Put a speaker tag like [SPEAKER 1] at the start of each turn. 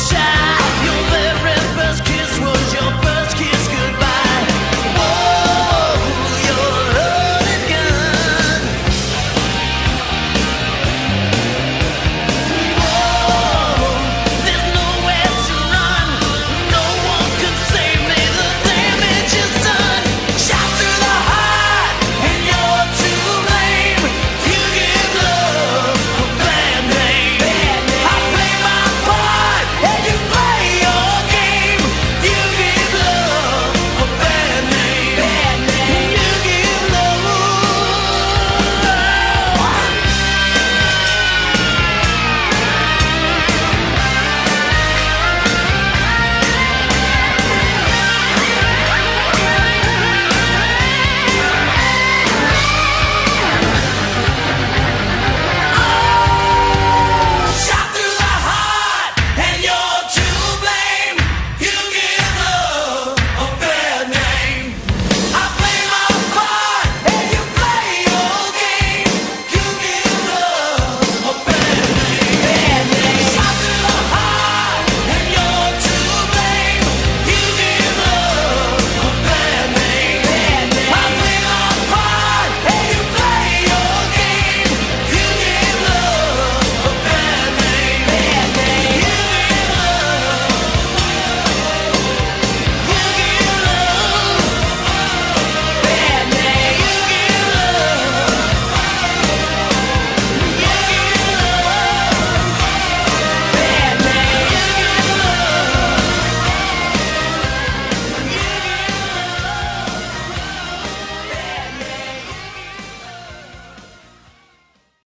[SPEAKER 1] shine.